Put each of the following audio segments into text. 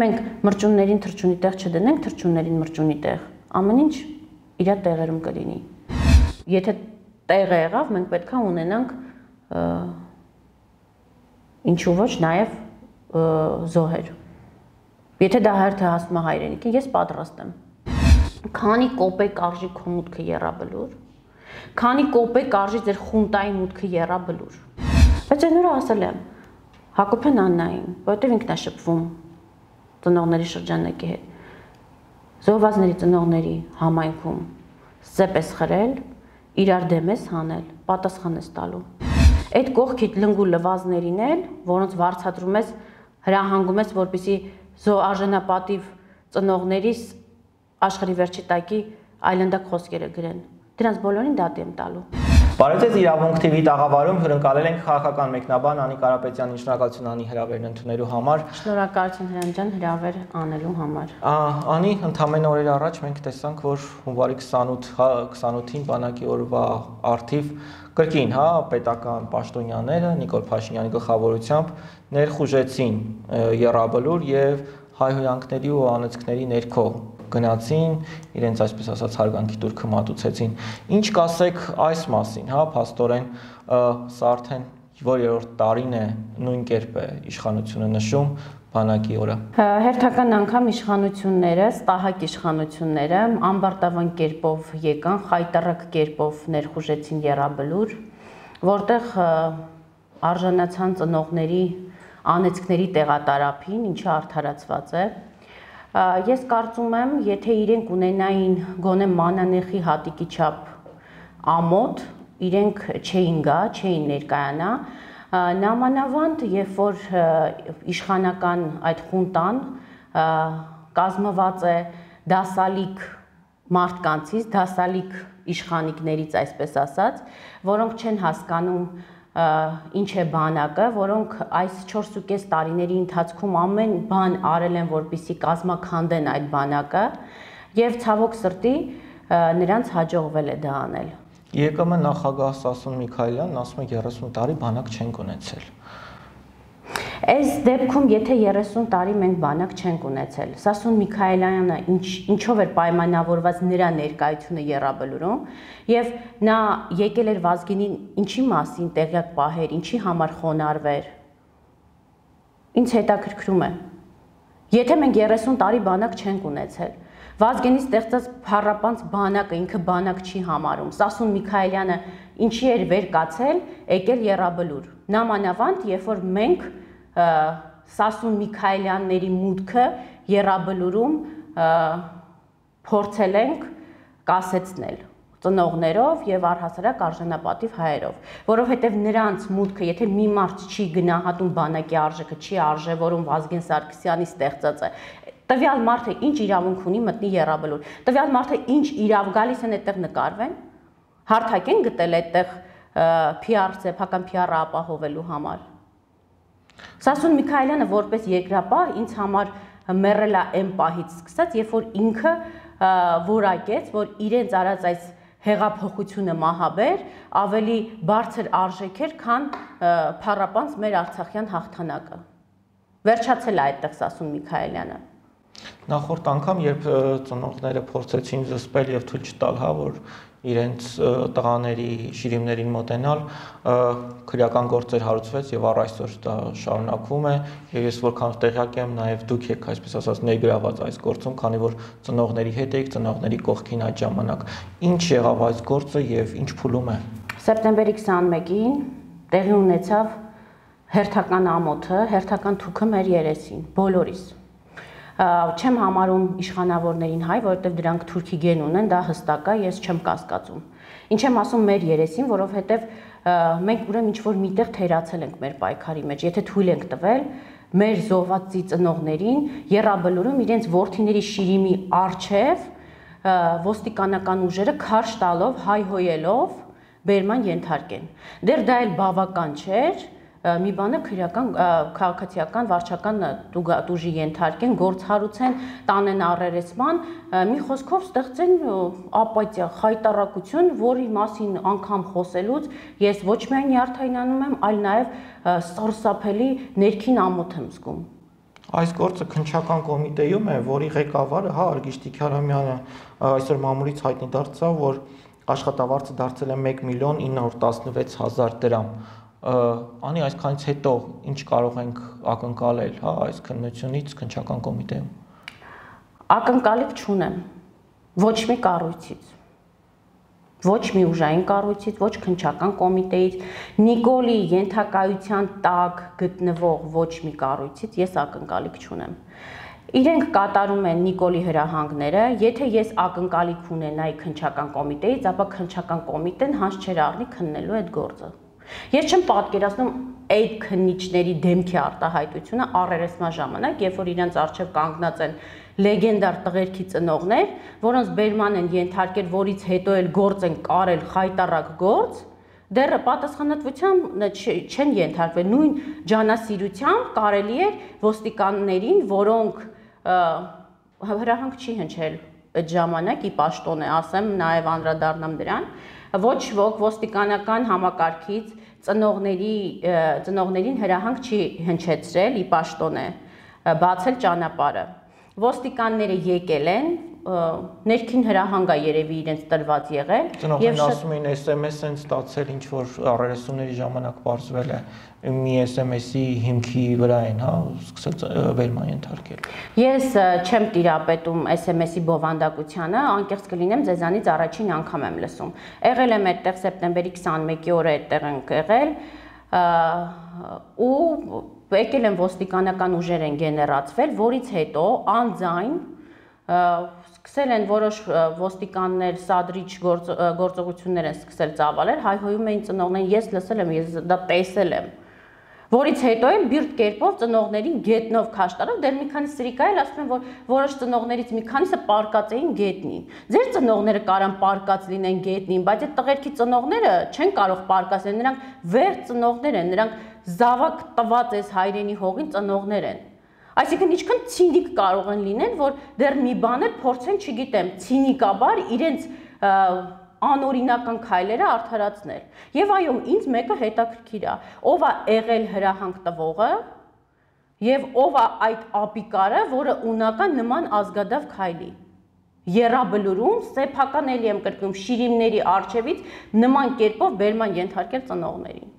մենք մրջուններին թրջունի տեղ չդնենք, թրջուններին մրջունի տեղ, ամեն ինչ իր տեղերում կլինի։ Եթե տեղը եղավ, մենք պետքա ունենանք ինչու ոչ նաև զոհեր։ Եթե դա հերթը հասնում է հայրենիքին, ես պատրաստ եմ։ Քանի կոպեկ արժի քո մուտքը երաբլուր, քանի կոպեկ արժի ձեր խունտայի մուտքը երաբլուր։ Բայց այն օրը ասել եմ Հակոբեն Աննային, որովհետև ինքն է շփվում ծնողների շրջանակի հետ։ Զոհվածների ծնողների համայնքում սեպես խրել, իրար դեմ ես հանել, պատասխան ես տալու։ Այդ կողքիդ լնգու լվազներին էլ, որոնց վարչատրում ես, հրահանգում ես, որպիսի զո արժանապատիվ ծնողներիս աշխարի վերջի տակի այլանդակ խոսքերը գրեն։ Դրանց բոլորին դատի եմ տալու։ Բարեձեզ իրավունք TV տաղավարում հյուրընկալել ենք քաղաքական մեկնաբան Անի Կարապետյանին շնորհակալություն Անի հրավերն ընդունելու համար։ Շնորհակալություն Հրանտ ջան հրավեր անելու համար։ Անի, ընդամենը օրեր առաջ մենք տեսանք, որ հունվարի 28, հա 28-ին բանակի օրվա արդիվ կրկին, հա, պետական պաշտոնյաները Նիկոլ Փաշինյանի գլխավորությամբ ներխուժեցին Եռաբլուր եւ հայհոյանքների ու անեծքների ներքո գնացին, իրենց այսպես ասած հարգանքի դուրքը մատուցեցին։ Ինչ կասեք այս մասին, հա, փաստորեն սա արդեն որ երրորդ տարին է նույն կերպ է իշխանությունը նշում բանակի օրը։ Հերթական անգամ իշխանությունները, ստահակ իշխանությունները ամբարտավան կերպով եկան, խայտարակ կերպով ներխուժեցին Եռաբլուր, որտեղ արժանացան ծնողների անեծքների տեղատարափին, ինչը արդարացված է, Ես կարծում եմ, եթե իրենք ունենային գոնե մանանեխի հատիկի չափ ամոթ, իրենք չէին գա, չէին ներկայանա, նամանավանդ, երբ որ իշխանական այդ խունտան կազմված է դասալիկ մարդկանցից, դասալիկ իշխանիկներից, այսպես ասած, որոնք չեն հասկանում ինչ է բանակը, որոնք այս 4.5 տարիների ընթացքում ամեն բան արել են, որպիսի կազմականդեն այդ բանակը, եւ ցավոք սրտի նրանց հաջողվել է դա անել։ ԵԿՄ նախագահ Սասուն Միքայելյանն ասում է 30 տարի բանակ չենք ունեցել։ Այս դեպքում, եթե 30 տարի մենք բանակ չենք ունեցել, Սասուն Միքայելյանը ինչ ինչով էր պայմանավորված նրա ներկայությունը Եռաբլուրում, եւ նա եկել էր Վազգենին ինչի մասին տեղյակ պահեր, ինչի համար խոնարհվեր։ Ինչ հետաքրքրում է։ Եթե մենք 30 տարի բանակ չենք ունեցել, Վազգենի ստեղծած փառապանց բանակը ինքը բանակ չի համարում։ Սասուն Միքայելյանը ինչի էր վեր կացել, եկել Եռաբլուր։ Նամանավանդ, երբ որ մենք Սասուն Միքայելյանների մուտքը Եռաբլուրում փորձել ենք կասեցնել ծնողներով եւ առհասարակ արժանապատիվ հայերով, որովհետեւ նրանց մուտքը, եթե մի մարդ չի գնահատում բանակի արժեքը, չի արժևորում Վազգեն Սարգսյանի ստեղծած է, տվյալ մարդը ինչ իրավունք ունի մտնի Եռաբլուր։ Տվյալ մարդը ինչ իրավ գալիս են այդտեղ նկարվեն, հարթակ են գտել այդտեղ PR սեփական PR-ը ապահովելու համար։ Սասուն Միքայելյանը որպես երկրապահ ինձ համար մեռելա այն պահից սկսած, երբ որ ինքը որակեց, որ իրենց արած այս հեղափոխությունը մահաբեր ավելի բարձր արժեք էր, քան փառապանց մեր Արցախյան հաղթանակը։ Վերջացել է այդտեղ Սասուն Միքայելյանը։ Նախորդ անգամ, երբ ծնողները փորձեցին զսպել եւ թույլ չտալ, հա, որ իրենց տղաների շիրիմներին մոտենալ քրեական գործեր հարուցվեց եւ առ այսօր դա շարունակվում է եւ ես որքան տեղյակ եմ նաեւ դուք եք այսպես ասած ներգրաված այս գործում քանի որ ծնողների հետ եք ծնողների կողքին այդ ժամանակ ինչ եղավ այս գործը եւ ինչ փուլում է սեպտեմբերի 21-ին տեղի ունեցավ հերթական ամոթը հերթական թուքը մեր երեսին բոլորիս չեմ համարում իշխանավորներին հայ, որովհետև դրանք թուրքի գեն ունեն, դա հստակ է, ես չեմ կասկածում։ Ինչ եմ ասում մեր երեսին, որովհետև մենք ուրեմն ինչ որ միտեղ թերացել ենք մեր պայքարի մեջ, եթե թույլ ենք տվել մեր զոհվածի ծնողներին երաբլուրում իրենց worth-իների շիրիմի արչև ոստիկանական ուժերը քարշ տալով հայհոյելով բերման ենթարկեն։ Դեռ դա էլ բավական չէր, մի բանը քրեական քաղաքացիական վարչական դուժի ենթարկեն, գործհարուցեն, տանեն առերեսման, մի խոսքով ստեղծեն ապատիա, խայտարակություն, որի մասին անգամ խոսելուց ես ոչ միայն նյարդայնանում եմ, այլ նաև սարսափելի ներքին ամոթ եմ զգում։ Այս գործը քնչական կոմիտեում է, որի ղեկավարը, հա, Արգիշ Տիքարամյանը այսօր մամուլից հայտնի դարձավ, որ աշխատավարձը դարձել է 1 միլիոն 916 հազար դրամ անի այսքանից հետո ինչ կարող ենք ակնկալել, հա, այս քննությունից քնչական կոմիտեում։ Ակնկալիք չունեմ ոչ մի կառույցից ոչ մի ուժային կառույցից, ոչ քնչական կոմիտեից, Նիկոլի ենթակայության տակ գտնվող ոչ մի կառույցից ես ակնկալիք չունեմ։ Իրենք կատարում են Նիկոլի հրահանգները, եթե ես ակնկալիք ունենայի քնչական կոմիտեից, ապա քնչական կոմիտեն հանց չեր առնի քննելու այդ գործը։ Ես չեմ պատկերացնում այդ քննիչների դեմքի արտահայտությունը առերեսմա ժամանակ, երբ որ իրենց արժև կանգնած են լեգենդար տղերքի ծնողներ, որոնց բերման են ենթարկել, որից հետո էլ գործ են կարել խայտարակ գործ, դեռ պատասխանատվության չեն ենթարկվել նույն ջանասիրությամբ կարելի է ոստիկաններին, որոնք հրահանգ չի հնչել այդ ժամանակ ի պաշտոն է, ասեմ, նաև անդրադառնամ դրան, ոչ ոք ոստիկանական համակարգից ծնողների ծնողներին հրահանգ չի հնչեցրել ի պաշտոն է բացել ճանապարհը ոստիկանները եկել են ներքին հրահանգա երևի իրենց տրված եղել եւ ասում էին SMS են ստացել ինչ որ առերեսումների ժամանակ բարձվել է մի SMS-ի հիմքի վրա են, հա, սկսել վերման ենթարկել։ Ես չեմ տիրապետում SMS-ի բովանդակությանը, անկեղծ կլինեմ, ձեզանից առաջին անգամ եմ լսում։ Եղել եմ այդտեղ սեպտեմբերի 21-ի օրը այդտեղ ենք եղել ու եկել են ոստիկանական ուժեր են գեներացվել, որից հետո անձայն սկսել են որոշ ոստիկաններ սադրիչ գործ, գործողություններ են սկսել ծավալել, հայհոյում էին ծնողներին, ես լսել եմ, ես դա տեսել եմ որից հետո են բիրտ կերպով ծնողներին գետնով քաշ տարավ, դեռ մի քանի սրիկա էլ ասում են, որ որոշ ծնողներից մի քանիսը պարկած էին գետնին։ Ձեր ծնողները կարան պարկած լինեն գետնին, բայց այդ տղերքի ծնողները չեն կարող պարկած լինել, նրանք վեր ծնողներ են, նրանք զավակ տված էս հայրենի հողին ծնողներ են։ Այսինքն ինչքան ցինիկ կարող են լինել, որ դեռ մի բան էլ փորձեն, չգիտեմ, ցինիկաբար իրենց անօրինական քայլերը արդարացնել։ Եվ այո, ինձ մեկը հետաքրքիր է, ով է եղել հրահանգ տվողը եւ ով է այդ ապիկարը, որը ունական նման ազգադավ քայլի։ Երաբլուրում սեփական էլի եմ կրկնում շիրիմների արչևից նման կերպով բերման ենթարկել ծնողներին։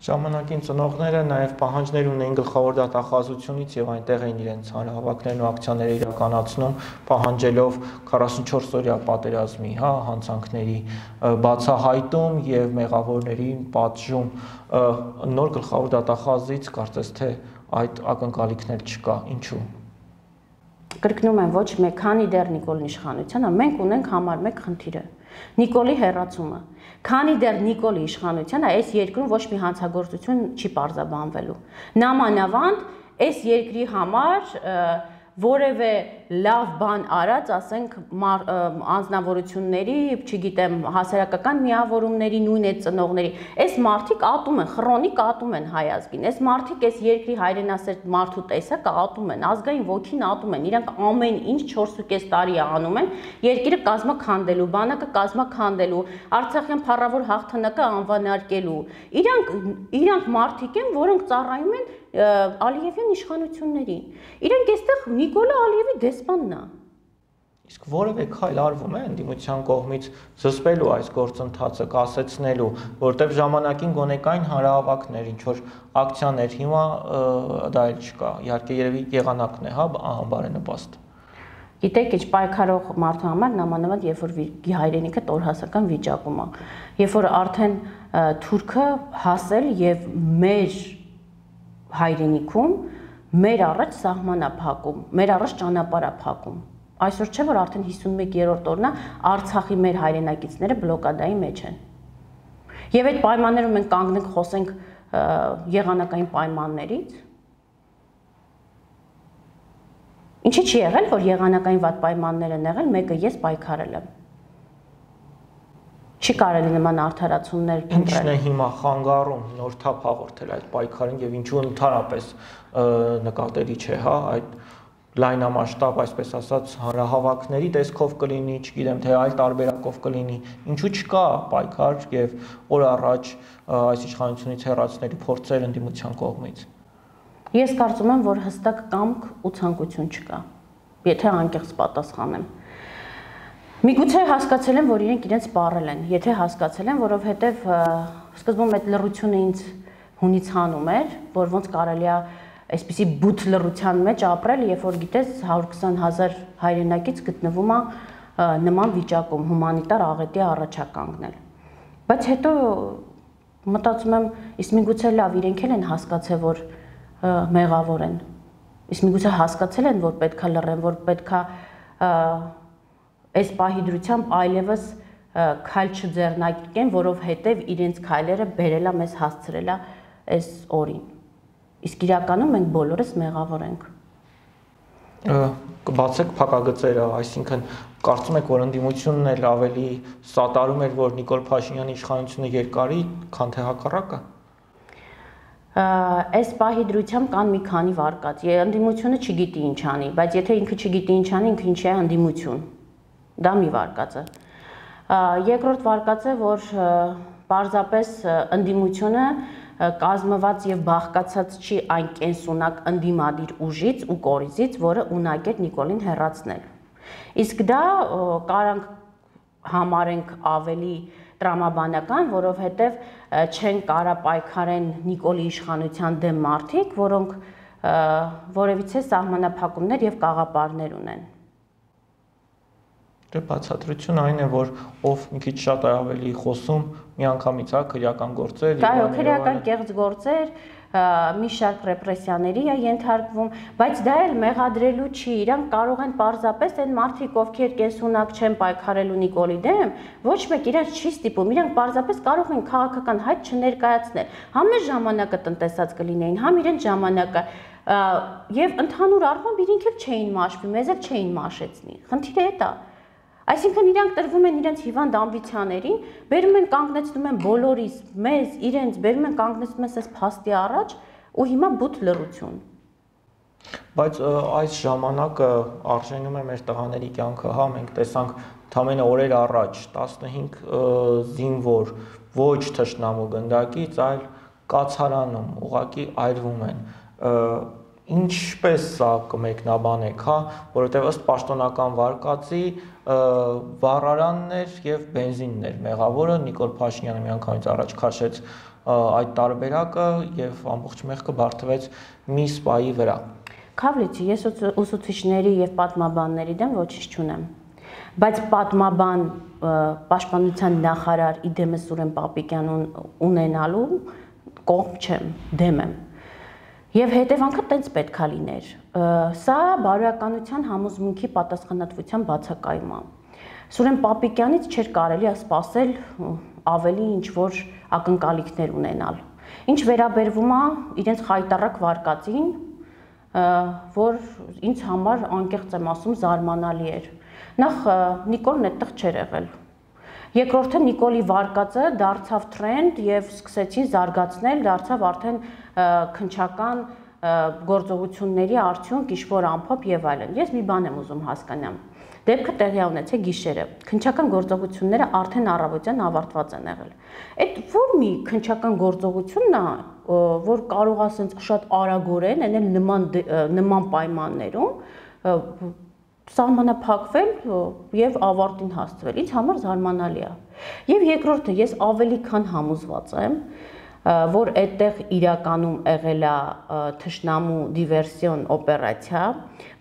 Ժամանակին ծնողները նաև պահանջներ ունեին գլխավոր դատախազությունից եւ այնտեղ էին իրենց հանրահավաքներն ու ակցիաները իրականացնում, պահանջելով 44 օրյա պատերազմի, հա, հանցանքների բացահայտում եւ մեղավորներին պատժում նոր գլխավոր դատախազից կարծես թե այդ ակնկալիքներ չկա։ Ինչու՞ կրկնում եմ ոչ մեկ, քանի դեռ Նիկոլին իշխանությանը մենք ունենք համար մեկ խնդիրը։ Նիկոլի հերացումը։ Քանի դեռ Նիկոլի իշխանությանը այս երկրում ոչ մի հանցագործություն չի պարզաբանվելու։ Նամանավանդ այս երկրի համար որևէ լավ բան արած, ասենք անznավորությունների, չգիտեմ, հասարակական միավորումների, նույն այդ ծնողների, այս մարդիկ ատում են, քրոնիկ ատում են հայ ազգին։ Այս մարդիկ այս երկրի հայրենասեր մարդու տեսակը ատում են, ազգային ոգին ատում են։ Իրանք ամեն ինչ 4.5 տարի է անում են երկիրը կազմականդելու, բանակը կազմականդելու, Արցախյան փառավոր հաղթանակը անվանարկելու։ Իրանք իրանք մարդիկ են, որոնք ծառայում են Ալիևյան իշխանություններին։ Իրենք այստեղ Նիկոլա Ալիևի դեսպանն է։ Իսկ որևէ քայլ արվում է ընդդիմության կողմից զսպելու այս գործընթացը, կասեցնելու, որտեղ ժամանակին գոնե կային հարավակներ, ինչ որ ակցիաներ, հիմա դա էլ չկա։ Իհարկե երևի եղանակն է, հա, անբարենպաստ։ Գիտեք, ինչ պայքարող մարդու համար նամանավանդ երբ որ հայրենիքը տորհասական վիճակում է, երբ որ արդեն թուրքը հասել եւ մեր հայրենիքում մեր առաջ սահմանա փակում, մեր առաջ ճանապարհա փակում։ Այսօր չէ որ արդեն 51-րդ օրն է Արցախի մեր հայրենակիցները բլոկադայի մեջ են։ Եվ այդ պայմաններում մենք կանգնենք խոսենք եղանակային պայմաններից։ Ինչի՞ չի եղել, որ եղանակային վատ պայմաններ են եղել, մեկը ես պայքարել եմ չի կարելի նման արդարացումներ փնտրել։ Ինչն է հիմա խանգարում նոր թափ հաղորդել այդ պայքարին եւ ինչու ընդհանրապես նկատելի չէ, հա, այդ լայնամասշտաբ, այսպես ասած, հանրահավաքների տեսքով կլինի, չգիտեմ թե այլ տարբերակով կլինի, ինչու չկա պայքար եւ օր առաջ այս իշխանությունից հեռացնելու փորձեր ընդդիմության կողմից։ Ես կարծում եմ, որ հստակ կամք ու ցանկություն չկա։ Եթե անկեղծ պատասխանեմ։ Միգուցե հասկացել եմ, որ իրենք իրենց սպառել են։ Եթե հասկացել են, որովհետև սկզբում այդ լռությունը ինձ հունից հանում էր, որ ոնց կարելի է այսպիսի բութ լռության մեջ ապրել, երբ որ գիտես 120.000 հայրենակից գտնվում է նման վիճակում հումանիտար աղետի առաջականգնել։ Բայց հետո մտածում եմ, իսկ միգուցե լավ իրենք են հասկացել, որ մեղավոր են։ Իսկ միգուցե հասկացել են, որ պետքա լռեն, որ պետքա այս պահի դրությամբ այլևս քայլ չձեռնարկեն, որովհետև իրենց քայլերը բերելա մեզ հասցրելա այս օրին։ Իսկ իրականում մենք բոլորս մեղավոր ենք կբացեք փակագծերը, այսինքն կարծում եք, որ ընդդիմությունն էլ ավելի սատարում էր, որ Նիկոլ Փաշինյանի իշխանությունը երկարի, քան թե հակառակը։ Այս պահի դրությամբ կան մի քանի վարկած։ Ընդդիմությունը չգիտի ինչ անի, բայց եթե ինքը չգիտի ինչ անի, ինքը ինչի է ընդդիմություն։ Դա մի վարկածը։ Երկրորդ վարկածը, որ պարզապես ընդդիմությունը կազմված եւ բաղկացած չի այն կենսունակ ընդդիմադիր ուժից ու կորիզից, որը ունակ էր Նիկոլին հերացնել։ Իսկ դա կարանք համարենք ավելի տրամաբանական, որովհետև չեն կարա պայքարեն Նիկոլի իշխանության դեմ մարդիկ, որոնք որևիցե սահմանափակումներ եւ կաղապարներ ունեն։ Դե բացատրություն այն է, որ ով մի քիչ շատ է ավելի խոսում, միանգամից հա քրեական գործեր, Այո, քրեական կեղծ գործեր, մի շարք ռեպրեսիաների է ենթարկվում, բայց դա էլ մեղադրելու չի, իրանք կարող են պարզապես այն մարդիկ, ովքեր կեսունակ չեն պայքարելու Նիկոլի դեմ, ոչ մեկ իրանք չի ստիպում, իրանք պարզապես կարող են քաղաքական հայտ չներկայացնել։ Համ մեր ժամանակը տնտեսած կլինեին, համ իրենց ժամանակը եւ ընդհանուր առմամբ իրենք էլ չէին մաշվի, մեզ էլ չէին մաշեցնի։ Խնդիրը է դա։ Այսինքն իրանք տրվում են իրենց հիվանդ ամբիցիաներին, բերում են կանգնեցնում են բոլորիս, մեզ, իրենց, բերում են կանգնեցնում են այս փաստի առաջ ու հիմա բութ լռություն։ Բայց այս ժամանակը արժենում է մեր տղաների կյանքը, հա, մենք տեսանք թամենը օրեր առաջ 15 զինվոր ոչ թշնամու գնդակից, այլ կացարանում ուղակի այրվում են ինչպես սա կմեկնաբանեք, հա, որովհետև ըստ պաշտոնական վարկածի վառարանն էր եւ բենզինն էր մեղավորը Նիկոլ Փաշինյանը միանգամից առաջ քաշեց այդ տարբերակը եւ ամբողջ մեղքը բարթվեց մի սպայի վրա։ Քավլիցի ես ուսուցիչների եւ պատմաբանների դեմ ոչինչ չունեմ բայց պատմաբան պաշտպանության նախարար իդեմս Սուրեն Պապիկյանուն ունենալու կողմ չեմ, դեմ եմ Եվ հետևանքը տենց պետք է լիներ։ Սա բարոյականության համոզմունքի պատասխանատվության բացակայում է։ Սուրեն Պապիկյանից չէր կարելի է սпасել ավելի ինչ որ ակնկալիքներ ունենալ։ Ինչ վերաբերվում է իրենց խայտարակ վարկածին, որ ինձ համար անկեղծ եմ ասում զարմանալի էր։ Նախ Նիկոլն այդտեղ չէր եղել։ Երկրորդը Նիկոլի վարկածը դարձավ տրենդ եւ սկսեցին զարգացնել, դարձավ արդեն քնչական գործողությունների արդյունք իշվոր ամփոփ եւ այլն։ Ես մի բան եմ ուզում հասկանամ։ Դեպքը տեղի ունեցել գիշերը։ Քնչական գործողությունները արդեն առավոտյան ավարտված են եղել։ Այդ որ մի քնչական գործողությունն է, որ կարող ասենց շատ արագորեն, այնել նման նման պայմաններում սահմանափակվել եւ ավարտին հասցվել։ Ինձ համար զարմանալի է։ Եվ երկրորդը, ես ավելի քան համոզված եմ, որ այդտեղ իրականում եղել է թշնամու դիվերսիոն օպերացիա,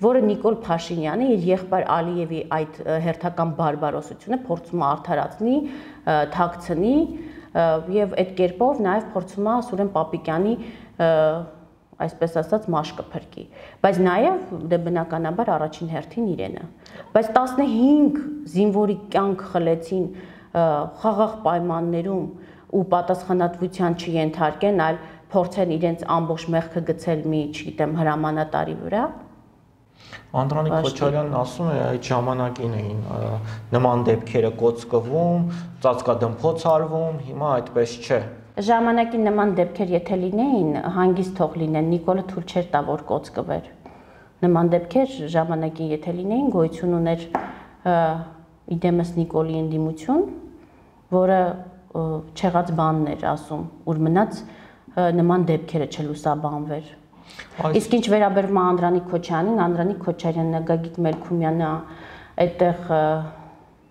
որը Նիկոլ Փաշինյանը իր եղբայր Ալիևի այդ հերթական բարբարոսությունը փորձում է արդարացնի, թաքցնի եւ այդ կերպով նաեւ փորձում է Սուրեն Պապիկյանի այսպես ասած մաշկը փրկի բայց նաև դե բնականաբար առաջին հերթին իրենը բայց 15 զինվորի կյանք խլեցին խաղաղ պայմաններում ու պատասխանատվության չենթարկեն այլ փորձեն իրենց ամբողջ մեղքը գցել մի, չգիտեմ, հրամանատարի վրա Անդրանիկ Քոչարյանն ասում է այդ ժամանակին էին նման դեպքերը կոծկվում, ծածկադմփոց արվում, հիմա այդպես չէ ժամանակի նման դեպքեր եթե լինեին, հանգիստ թող լինեն, Նիկոլը թույլ չէր տա որ կոծկվեր։ Նման դեպքեր ժամանակին եթե լինեին, գոյություն ուներ իդեմս Նիկոլի ընդդիմություն, որը չեղած բանն էր ասում, ուր մնաց նման դեպքերը չլուսաբանվեր։ Իսկ ինչ վերաբերում է Անդրանիկ Քոչյանին, Անդրանիկ Քոչարյանն, Գագիկ Մելքումյանը, այդտեղ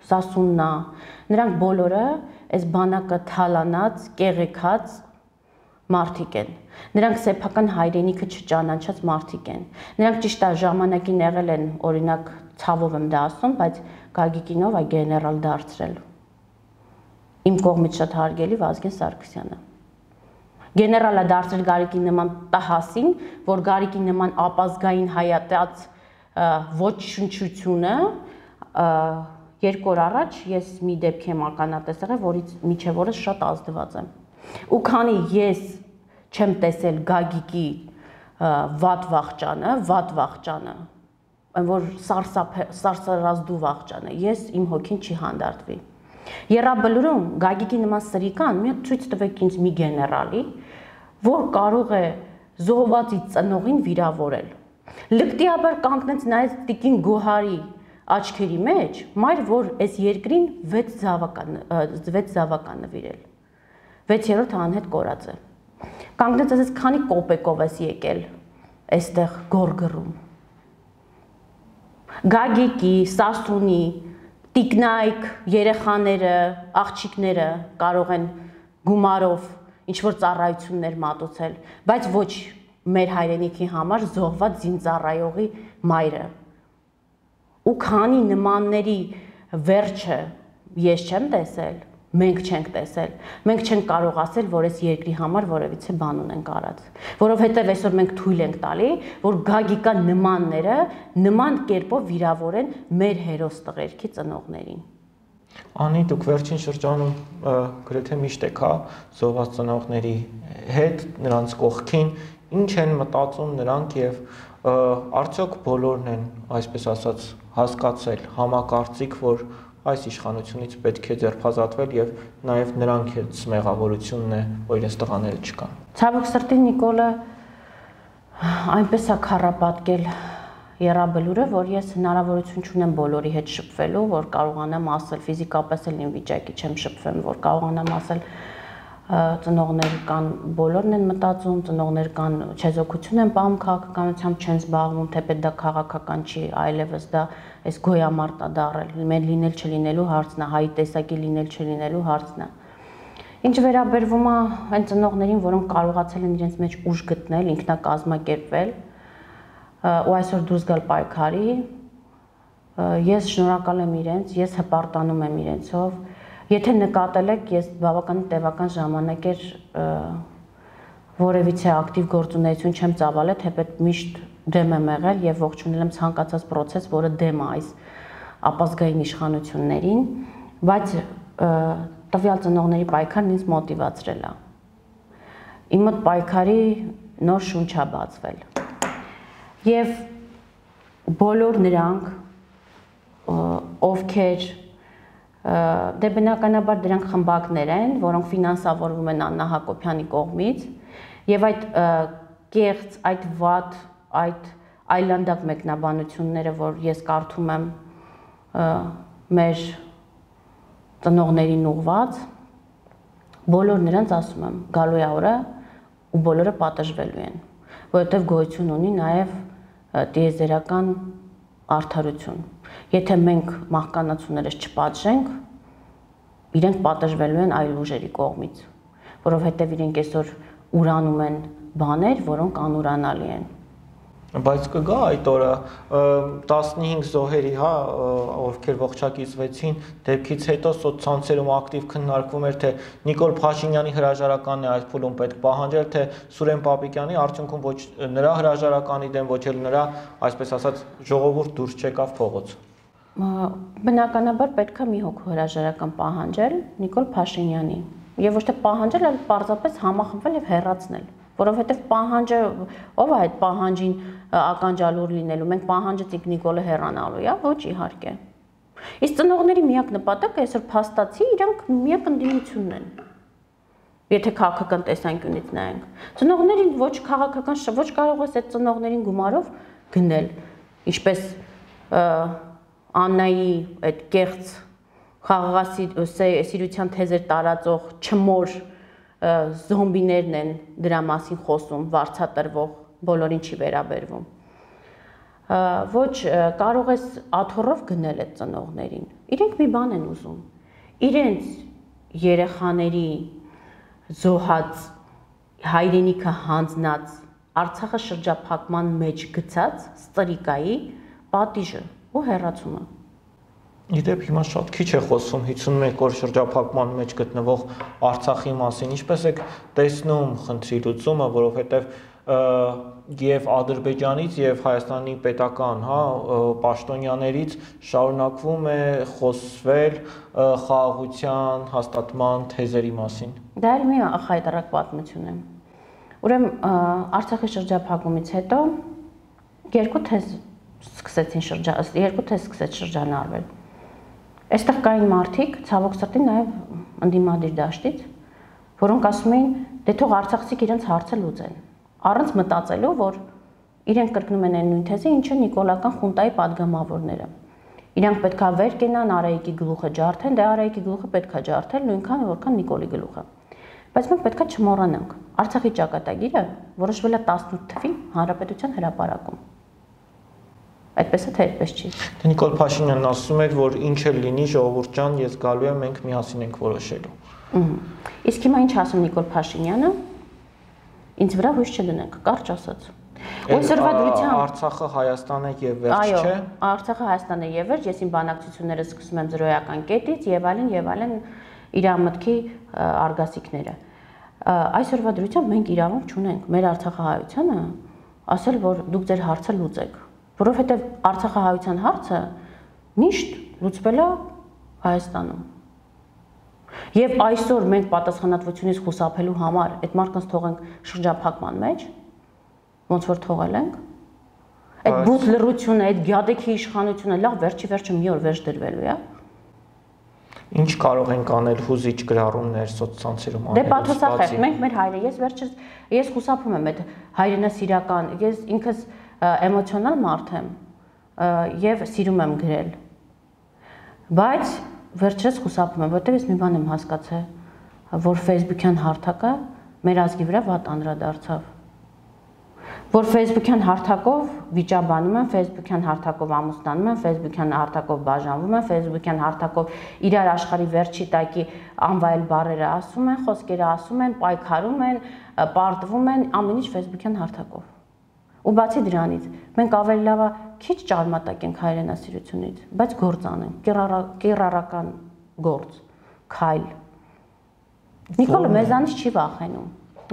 Սասուննա, նրանք բոլորը այս բանակը թալանած, կեղեքած մարդիկ են։ Նրանք սեփական հայրենիքը չճանաչած մարդիկ են։ Նրանք ճիշտ է ժամանակին եղել են, օրինակ, ցավով եմ դա ասում, բայց Գագիկինով այ գեներալ դարձրել։ Իմ կողմից շատ հարգելի Վազգեն Սարգսյանը գեներալը դարձել Գարիկի նման տահասին, որ Գարիկի նման ապազգային հայատած ոչ շնչությունը երկու օր առաջ ես մի դեպք եմ ականատեսել, որից միջև օրս շատ ազդված եմ։ Ու քանի ես չեմ տեսել Գագիկի վատ վախճանը, վատ վախճանը, որ սարսափ սարսարազդու վախճանը, ես իմ հոգին չի հանդարտվի։ Երաբլուրում Գագիկի նման սրիկան մի ցույց տվեք ինձ մի գեներալի, որ կարող է զոհվածի ծնողին վիրավորել։ Լկտիաբար կանգնեց նայեց Տիկին Գոհարի աչքերի մեջ, մայր որ այս երկրին 6 զավական 6 զավական նվիրել։ 6-րդ անհետ կորած է։ Կանգնեց ասես քանի կոպեկով ես եկել այստեղ գորգռում։ Գագիկի, Սասունի, տիկնայք, երեխաները, աղջիկները կարող են գումարով ինչ որ ծառայություններ մատուցել, բայց ոչ մեր հայրենիքի համար զոհված զինծառայողի մայրը ու քանի նմանների վերջը ես չեմ տեսել, մենք չենք տեսել։ Մենք չենք կարող ասել, որ այս երկրի համար որևիցե բան ունենք արած, որովհետև այսօր մենք թույլ ենք տալի, որ գագիկա նմանները նման կերպով վիրավորեն մեր հերոս տղերքի ծնողներին։ Անի դուք վերջին շրջանում գրեթե միշտ եք, հա, զոհված ծնողների հետ, նրանց կողքին, ինչ են մտածում նրանք եւ արդյոք բոլորն են, այսպես ասած, հասկացել, համակարծիք, որ այս իշխանությունից պետք է ձերբազատվել եւ նաեւ նրանք էլ մեղավորությունն է, որ իրենց տղաները չկան։ Ցավոք սրտի Նիկոլը այնպես է քարապատկել երաբլուրը, որ ես հնարավորություն չունեմ բոլորի հետ շփվելու, որ կարողանամ ասել ֆիզիկապես էլ իմ վիճակի չեմ շփվեմ, որ կարողանամ ասել ծնողներ կան, բոլորն են մտածում, ծնողներ կան, չեզոքություն են պահում քաղաքականությամբ, չեն զբաղվում, թեպետ դա քաղաքական չի, այլևս դա այս գոյամարտ է դարել, մեր լինել չլինելու հարցն է, հայի տեսակի լինել չլինելու հարցն է։ Ինչ վերաբերվում է այն ծնողներին, որոնք կարողացել են իրենց մեջ ուժ գտնել, ինքնակազմակերպվել ու այսօր դուրս գալ պայքարի, ես շնորհակալ եմ իրենց, ես հպարտանում եմ իրենցով, Եթե նկատել եք, ես բավականին տևական ժամանակ էր որևիցե ակտիվ գործունեություն չեմ ծավալել, թեպետ միշտ դեմ եմ եղել եւ ողջունել եմ ցանկացած process, որը դեմ է այս ապազգային իշխանություններին, բայց տվյալ ծնողների պայքարն ինձ մոտիվացրել է։ Իմ մոտ պայքարի նոր շունչ է բացվել։ Եվ բոլոր նրանք ովքեր Դե բնականաբար դրանք խմբակներ են, որոնք ֆինանսավորվում են Աննա Հակոբյանի կողմից, եւ այդ կեղծ, այդ վատ, այդ այլանդակ մեկնաբանությունները, որ ես կարդում եմ մեր ծնողներին ուղված, բոլոր նրանց ասում եմ, գալու է օրը ու բոլորը պատժվելու են, որովհետև գոյություն ունի նաև տիեզերական արդարություն Եթե մենք մահկանացուներս չպատժենք, իրենք պատժվելու են այլ ուժերի կողմից, որովհետև իրենք այսօր ուրանում են բաներ, որոնք անուրանալի են բայց կգա այդ օրը 15 զոհերի, հա, ովքեր ողջակիցվեցին, դեպքից հետո սոցցանցերում ակտիվ քննարկվում էր թե Նիկոլ Փաշինյանի հրաժարականն է այս փուլում պետք պահանջել, թե Սուրեն Պապիկյանի արդյունքում ոչ նրա հրաժարականի դեմ, ոչ էլ նրա, այսպես ասած, ժողովուրդ դուրս չեկավ փողոց։ Բնականաբար պետքա մի հոգու հրաժարական պահանջել Նիկոլ Փաշինյանի եւ ոչ թե պահանջել, այլ պարզապես համախմբվել եւ հեռացնել որովհետև պահանջը ով է այդ պահանջին ականջալուր լինելու։ Մենք պահանջեցինք Նիկոլը հեռանալու, հա, ոչ իհարկե։ Իսկ ծնողների միակ նպատակը այսօր փաստացի իրանք միակ ընդդիմությունն են։ Եթե քաղաքական տեսանկյունից նայենք։ Ծնողներին ոչ քաղաքական ոչ կարող ես այդ ծնողներին գումարով գնել, ինչպես Աննայի այդ կեղծ խաղաղասիրության թեզեր տարածող չմոր զոմբիներն են դրա մասին խոսում, վարչատրվող բոլորին չի վերաբերվում։ Ոչ կարող ես աթոռով գնել այդ ծնողներին։ Իրենք մի բան են ուզում։ Իրենց երեխաների զոհած հայրենիքը հանձնած Արցախը շրջափակման մեջ գցած ստրիկայի պատիժը ու հերացումը։ Իդեպ հիմա շատ քիչ է խոսվում 51 օր շրջափակման մեջ գտնվող Արցախի մասին։ Ինչպես եք տեսնում խնդրի լուծումը, որովհետև եւ Ադրբեջանից եւ Հայաստանի պետական, հա, պաշտոնյաներից շարունակվում է խոսվել խաղաղության հաստատման թեզերի մասին։ Դա էլ մի խայտարակ պատմություն է։ Ուրեմն Արցախի շրջափակումից հետո երկու թեզ սկսեցին շրջան, երկու թես սկսեց շրջանառվել։ Այստեղ կային մարդիկ, ցավոք սրտի նաև ընդդիմադիր դաշտից, որոնք ասում էին, դե թող արցախցիք իրենց հարցը լուծեն։ Առանց մտածելու, որ իրենք կրկնում են այն նույն թեզը, ինչը Նիկոլական խունտայի падգամավորները։ Իրանք պետքա վեր կենան Արայիկի գլուխը ջարդեն, դե Արայիկի գլուխը պետքա ջարդել նույնքան որքան Նիկոլի գլուխը։ Բայց մենք պետքա չմոռանանք։ Արցախի ճակատագիրը որոշվել է 18 թվին հանրապետության հրապարակում։ Այդպես է թե այդպես չի։ Դե Նիկոլ Փաշինյանն ասում էր, որ ինչ էլ լինի ժողովուրդ ջան, ես գալու եմ, մենք միասին ենք որոշելու։ Իսկ հիմա ինչ ասում Նիկոլ Փաշինյանը, ինձ վրա հույս չդնենք, կարճ ասած։ Այսօրվա դրությամբ Արցախը Հայաստանը եւ վերջ չէ։ Այո, Արցախը Հայաստանը եւ վերջ, ես իմ բանակցությունները սկսում եմ զրոյական կետից եւ այլն եւ այլն իր մտքի արգասիքները։ Այսօրվա դրությամբ մենք իրավունք չունենք մեր Արցախահայությանը ասել, որ դուք ձեր հարցը լուծեք, որովհետեւ Արցախահայության հարցը միշտ լուծվել է Հայաստանում Եվ այսօր մենք պատասխանատվությունից խուսափելու համար այդ մարդկանց թողենք շրջափակման մեջ, ոնց որ թողել ենք։ Այդ բութ լրությունը, այդ գյադեքի իշխանությունը լավ վերջի վերջը մի օր վերջ դրվելու է։ Ինչ կարող ենք անել հուզիչ գրառումներ սոցցանցերում անել։ Դե պատասախ է, մենք մեր հայրը, ես վերջերս ես խուսափում եմ այդ հայրենասիրական, ես ինքս էմոցիոնալ մարդ եմ եւ սիրում եմ գրել։ Բայց վերջերս խուսափում եմ, որտեղ ես մի բան եմ հասկացել, որ Facebook-յան հարթակը մեր ազգի վրա վատ անդրադարձավ որ Facebook-յան հարթակով վիճաբանում են, Facebook-յան հարթակով ամուսնանում են, Facebook-յան հարթակով բաժանվում են, Facebook-յան հարթակով իրար աշխարի վերջի տակի անվայել բառերը ասում են, խոսքերը ասում են, պայքարում են, պարտվում են, ամեն ինչ Facebook-յան հարթակով։ Ու բացի դրանից, մենք ավելի լավա քիչ ճարմատակ ենք հայրենասիրությունից, բայց գործ անենք, կիրառական գործ, քայլ։ Նիկոլը մեզանից չի վախենում։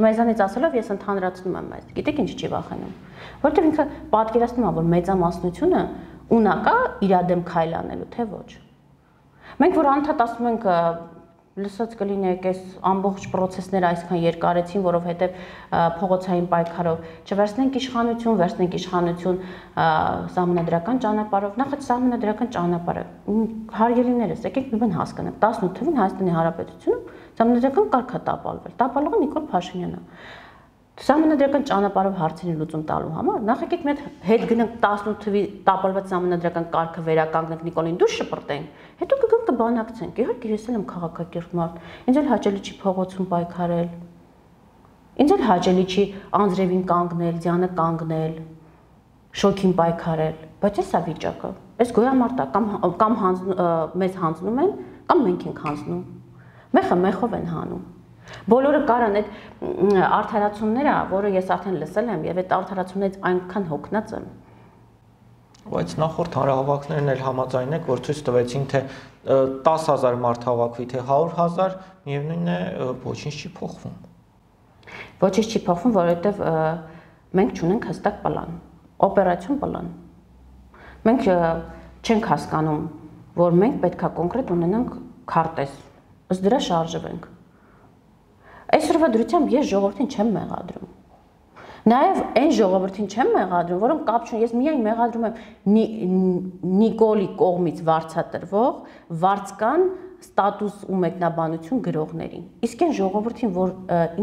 Մեզանից ասելով ես ընդհանրացնում եմ այս։ Գիտեք ինչ չի վախենում։ Որտեղ ինքը պատկերացնում է, որ մեծամասնությունը ունա կա իր դեմ քայլ անելու, թե ոչ։ Մենք որ անդադ ասում ենք լսած կլինեք այս ամբողջ process-ները այսքան երկարեցին, որովհետև փողոցային պայքարով չվերցնենք իշխանություն, վերցնենք իշխանություն սահմանադրական ճանապարհով, նախ այդ սահմանադրական ճանապարհը հարգելիներս, եկեք մի բան հասկանանք, 18 թվին Հայաստանի Հանրապետությունում սահմանադրական կարգ է տապալվել։ Տապալողը Նիկոլ Փաշինյանն է։ Սահմանադրական ճանապարհով հարցերի լուծում տալու համար նախ եկեք մեր հետ գնանք 18 թվի տապալված սահմանադրական կարգը վերականգնենք Նիկոլին դուրս շպրտենք, հետո կգանք կբանակցենք։ Իհարկե ես էլ եմ քաղաքակիրթ մարդ։ Ինձ էլ հաճելի չի փողոցում պայքարել։ Ինձ էլ հաճելի չի անձրևին կանգնել, ձյանը կանգնել, շոքին պայքարել, բայց էսա վիճակը։ Այս գոյամարտա կամ կամ մեզ հանձնում են, կամ մենք ենք հանձնում։ Մեղը մեխով են հանում Բոլորը կարան այդ արդարացումները, որը ես արդեն լսել եմ եւ այդ արդարացումներից այնքան հոգնած եմ։ Բայց նախորդ հանրահավաքներն էլ համաձայն եք, որ ցույց տվեցին, թե 10000 մարդ հավաքվի, թե 100000, միևնույնն է, ոչինչ չի փոխվում։ Ոչինչ չի փոխվում, որովհետեւ մենք չունենք հստակ պլան, օպերացիոն պլան։ Մենք չենք հասկանում, որ մենք պետքա կոնկրետ ունենանք քարտեզ, ըստ դրա շարժվենք Այսօրվա դրությամբ ես ժողովրդին չեմ մեղադրում։ Նաև այն ժողովրդին չեմ մեղադրում, որոնք կապ չունեն, ես միայն մեղադրում եմ Նիկոլի կողմից վարչատրվող վարձկան ստատուս ու մեկնաբանություն գրողներին։ Իսկ այն ժողովրդին, որ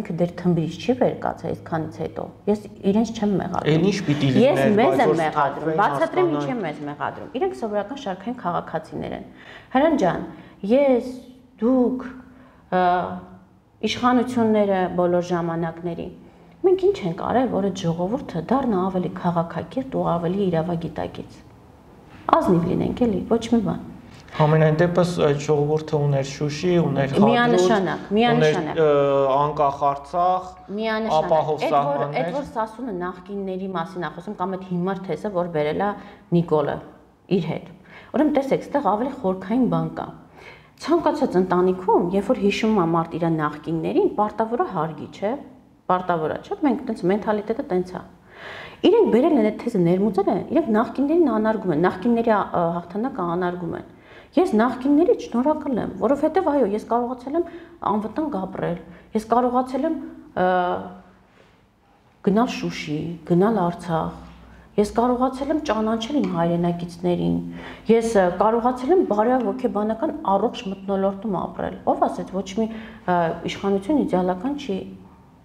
ինքը դեր թմբիրից չի վեր կացել այսքանից հետո, ես իրենց չեմ մեղադրում։ Այն ինչ պիտի լիներ, ես մեզ եմ մեղադրում, բացատրեմ ինչ եմ մեզ մեղադրում։ Իրենք սովորական շարքային քաղաքացիներ են։ Հրանտ ջան, ես, դուք, իշխանությունները բոլոր ժամանակների Մենք ինչ ենք արել, որ այդ ժողովուրդը դառնա ավելի քաղաքակիրթ ու ավելի իրավագիտակից։ Ազնիվ լինենք էլի, ոչ մի բան։ Համենայն դեպս այդ ժողովուրդը ուներ Շուշի, ուներ Հադրութ, միանշանակ, միանշանակ։ անկախ Արցախ, ապահով սահմաններ։ Այդ որ Սասունը նախկինների մասին ախոսում կամ այդ հիմար թեզը, որ բերելա Նիկոլը իր հետ։ Ուրեմն տեսեք, այդտեղ ավելի խորքային բան կա։ Ցանկացած ընտանիքում, երբ որ հիշում է մարդ իր նախկիններին, պարտավորը հարգի, չէ՞։ Պարտավորը, չէ՞։ Մենք այդպես մենթալիտետը տենց է։ Իրենք բերել են այդ թեզը ներմուծել են, իրենք նախկիններին անարգում են, նախկինների հաղթանակը անարգում են Ես նախկիններից շնորհակալ եմ, որովհետև այո, ես կարողացել եմ անվտանգ ապրել։ Ես կարողացել եմ գնալ Շուշի, գնալ Արցախ։ Ես կարողացել եմ ճանաչել իմ հայրենակիցներին։ Ես կարողացել եմ բարյավ ոգեբանական առողջ մտնոլորտում ապրել։ Ով ասեց, ոչ մի իշխանություն իդեալական չի։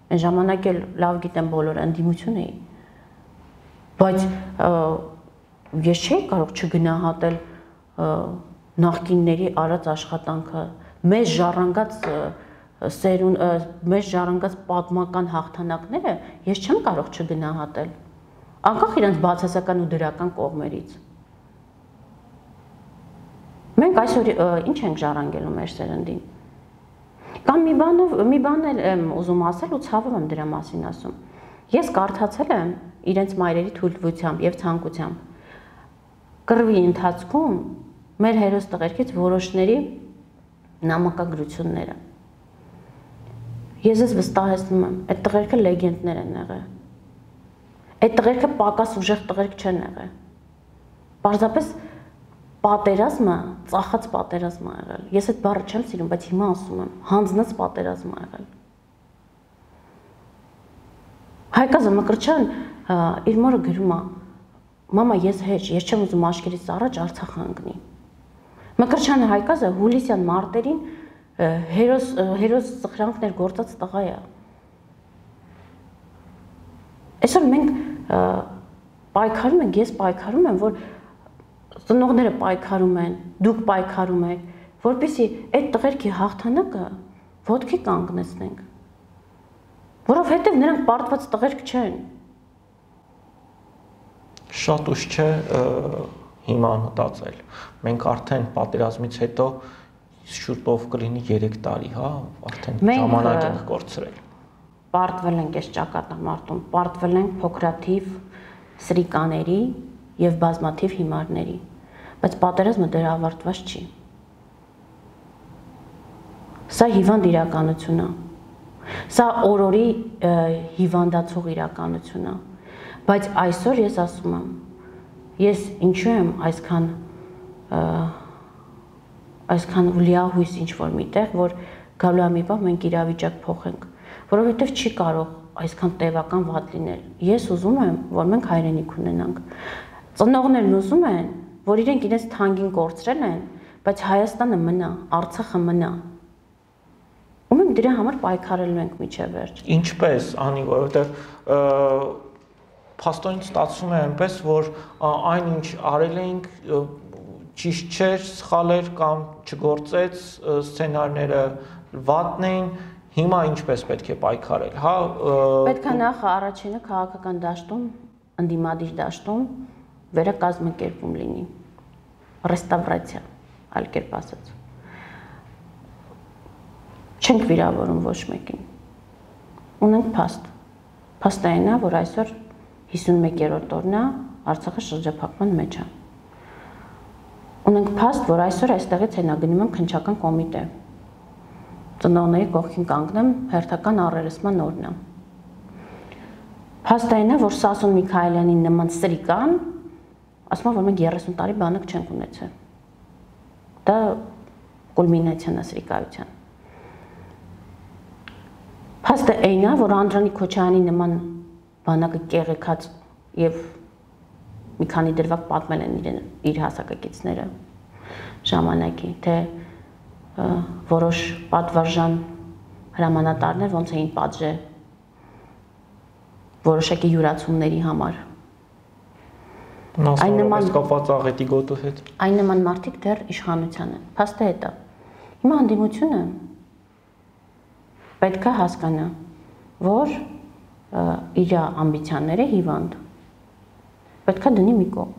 Այն ժամանակ էլ լավ գիտեմ բոլորը ընդդիմություն էի։ Բայց ես չէի կարող չգնահատել նախկինների արած աշխատանքը, մեզ ժառանգած սերուն մեզ ժառանգած պատմական հաղթանակները ես չեմ կարող չգնահատել անկախ իրենց բացասական ու դրական կողմերից մենք այսօր ինչ ենք ժառանգելու մեր սերնդին կամ մի բանով մի բան էլ եմ ուզում ասել ու ցավում եմ դրա մասին ասում ես կարդացել եմ իրենց մայրերի թույլտվությամբ եւ ցանկությամբ կռվի ընթացքում մեր հերոս տղերքից որոշների նամակագրությունները։ Ես ես վստահեցնում եմ, այդ տղերքը լեգենդներ են եղել։ Այդ տղերքը պակաս ուժեղ տղերք չեն եղել։ Պարզապես պատերազմը, ծախած պատերազմ ա եղել։ Ես այդ բառը չեմ սիրում, բայց հիմա ասում եմ, հանձնած պատերազմ ա եղել։ Հայկա Զմկրչյան իր մորը գրում է. «Մամա, ես հեչ, ես չեմ ուզում աշկերից առաջ Արցախ ընկնի»։ Մկրչյանը Հայկազը հուլիսյան մարտերին հերոս հերոս սխրանքներ գործած տղա է։ Այսօր մենք պայքարում ենք, ես պայքարում եմ, որ ծնողները պայքարում են, դուք պայքարում եք, որպեսզի այդ տղերքի հաղթանակը ոդքի կանգնեցնենք։ Որովհետև նրանք պարտված տղերք չեն։ Շատ ուշ չէ հիմա մտածել։ Մենք արդեն պատերազմից հետո շուտով կլինի 3 տարի, հա, արդեն ժամանակ ենք կորցրել։ Պարտվել ենք այս ճակատամարտում, պարտվել ենք փոքրաթիվ սրիկաների եւ բազմաթիվ հիմարների, բայց պատերազմը դեռ ավարտված չի։ Սա հիվանդ իրականություն է։ Սա օրորի հիվանդացող իրականություն է։ Բայց այսօր ես ասում եմ, Ես ինչու եմ այսքան այսքան լիահույս ինչ որ միտեղ, որ գալու է մի բան մենք իրավիճակ փոխենք, որովհետև չի կարող այսքան տևական վատ լինել։ Ես ուզում եմ, որ մենք հայրենիք ունենանք։ Ծնողներն ուզում են, որ իրենք իրենց թանկին կորցրել են, բայց Հայաստանը մնա, Արցախը մնա։ Ու մենք դրա համար պայքարելու ենք միջև վերջ։ Ինչպես, անի, որովհետև փաստորեն ստացվում է այնպես, որ այն ինչ արել էինք ճիշտ չէր, սխալ էր կամ չգործեց, սցենարները վատն էին, հիմա ինչպես պետք է պայքարել, հա Պետք է նախ առաջինը քաղաքական դաշտում, ընդդիմադիր դաշտում վերակազմակերպում լինի։ Ռեստավրացիա, այլ կերպ ասած։ Չենք վիրավորում ոչ մեկին։ Ունենք փաստ։ Փաստը այն է, որ այսօր 51-րդ օրն է Արցախի շրջափակման մեջ է։ Ունենք փաստ, որ այսօր այստեղից հենագնում եմ քնչական կոմիտե։ Ծնողների կողքին կանգնեմ հերթական առերեսման օրն է։ Փաստը այն է, որ Սասուն Միքայելյանի նման սրիկան ասում որ մենք 30 տարի բանակ չենք ունեցել։ Դա կուլմինացիան է սրիկայության։ Փաստը այն է, որ Անդրանիկ Քոչարյանի նման բանակը կեղեքած եւ մի քանի դրվագ պատմել են իրեն իր հասակակիցները ժամանակի թե որոշ պատվարժան հրամանատարներ ոնց էին պատժել որոշակի յուրացումների համար այն նման կապված աղետի գոտու հետ այն նման մարդիկ դեռ իշխանության են փաստը հետա հիմա անդիմությունը պետք է հասկանա որ իր ամբիցիաները հիվանդ պետքա դնի մի կողմ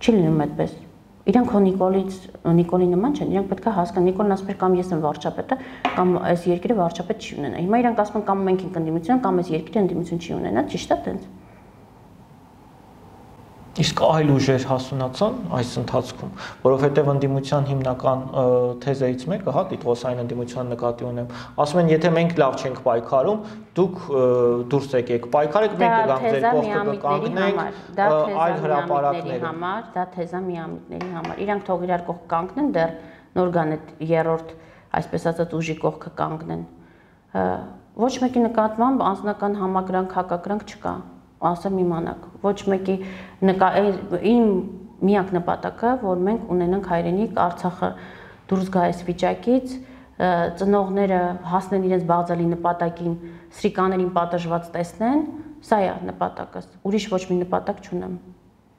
չի լինում այդպես իրանք հո Նիկոլից Նիկոլի նման չեն իրանք պետքա հասկանան Նիկոլն ասում է կամ ես եմ վարչապետը կամ այս երկրը վարչապետ չի ունենա հիմա իրանք ասում են կամ մենք ենք ընդդիմություն կամ այս երկիրը ընդդիմություն չի ունենա ճիշտ է տենց Իսկ այլ ուժեր հասունացան այս ընթացքում, որովհետև ընդդիմության հիմնական թեզերից մեկը, հա, Տիտղոսային ընդդիմության նկատի ունեմ, ասում են, եթե մենք լավ չենք պայքարում, դուք դուրս եկեք պայքարեք, մենք կգանք ձեր կողքը կանգնենք, այլ հրաապարակների համար, դա թեզա միամիտների համար։ Իրանք թող իրար կողք կանգնեն դեռ նոր գան այդ երրորդ, այսպես ասած, ուժի կողքը կանգնեն։ Ոչ մեկի նկատմամբ անձնական համակրանք, հակակրանք չկա ասեմ իմանաք ոչ մեկի իմ միակ նպատակը որ մենք ունենանք հայրենիք Արցախը դուրս գա այս վիճակից ծնողները հասնեն իրենց բաղձալի նպատակին սրիկաներին պատժված տեսնեն սա է նպատակս ուրիշ ոչ մի նպատակ չունեմ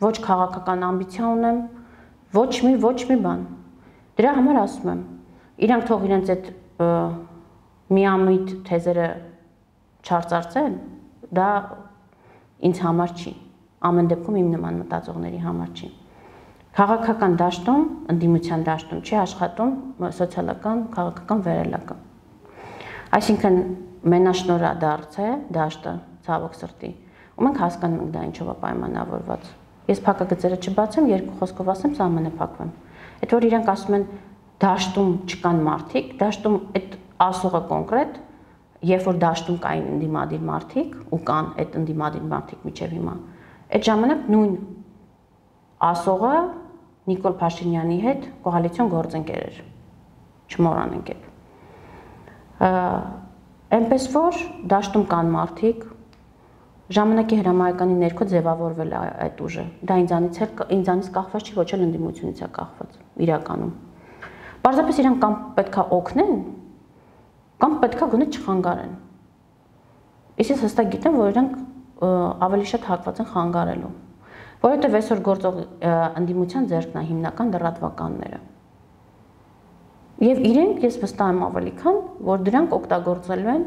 ոչ քաղաքական ամբիցիա ունեմ ոչ մի ոչ մի բան դրա համար ասում եմ իրանք թող իրենց այդ միամիտ թեզերը չարծարծեն դա ինձ համար չի։ Ամեն դեպքում իմ նման մտածողների համար չի։ Քաղաքական դաշտում, ընդդիմության դաշտում չի աշխատում սոցիալական, քաղաքական վերելակը։ Այսինքն մենաշնորհադարձ է դաշտը ցավոք սրտի։ Ու մենք հասկանում ենք դա ինչով է պայմանավորված։ Ես փակագծերը չբացեմ, երկու խոսքով ասեմ, սահմանը փակվեմ։ Այդ որ իրենք ասում են դաշտում չկան մարդիկ, դաշտում այդ ասողը կոնկրետ երբ որ դաշտում կային ընդդիմադիր մարդիկ ու կան այդ ընդդիմադիր մարդիկ միջև հիմա այդ ժամանակ նույն ասողը Նիկոլ Փաշինյանի հետ կոալիցիոն գործընկեր էր չմոռանենք այդ այնպես որ դաշտում կան մարդիկ ժամանակի հրամայականի ներքո ձևավորվել է այդ ուժը դա ինձանից էլ ինձանից կախված չի ոչ էլ ընդդիմությունից է կախված իրականում Պարզապես իրանք կամ պետքա օգնեն կամ պետքա գոնե չխանգարեն։ Իսկ ես հստակ գիտեմ, որ իրանք ավելի շատ հակված են խանգարելու, որովհետև այսօր գործող ընդդիմության ձեռքն է հիմնական լրատվականները։ Եվ իրենք ես վստահ եմ ավելի քան, որ դրանք օգտագործելու են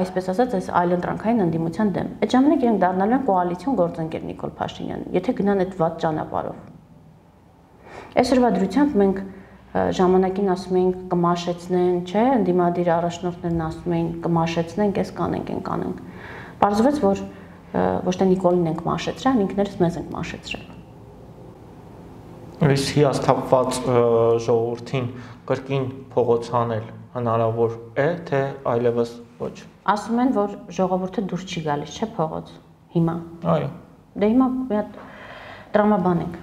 այսպես ասած այս այլընտրանքային ընդդիմության դեմ։ Այդ ժամանակ իրենք դառնալու են կոալիցիոն գործընկեր Նիկոլ Փաշինյանին, եթե գնան այդ վատ ճանապարհով։ Այսօրվա դրությամբ մենք ժամանակին ասում էին կմաշեցնեն, չէ, ընդդիմադիր առաջնորդներն ասում էին կմաշեցնենք, էս կանենք, են կանենք։ Պարզվեց, որ ոչ թե Նիկոլին ենք մաշեցրել, ինքներս մեզ ենք մաշեցրել։ Այս հիասթափված ժողովրդին կրկին փողոցանել հնարավոր է, թե այլևս ոչ։ Ասում են, որ ժողովուրդը դուրս չի գալիս, չէ, փողոց հիմա։ Այո։ Դե հիմա մի հատ տրամաբան ենք։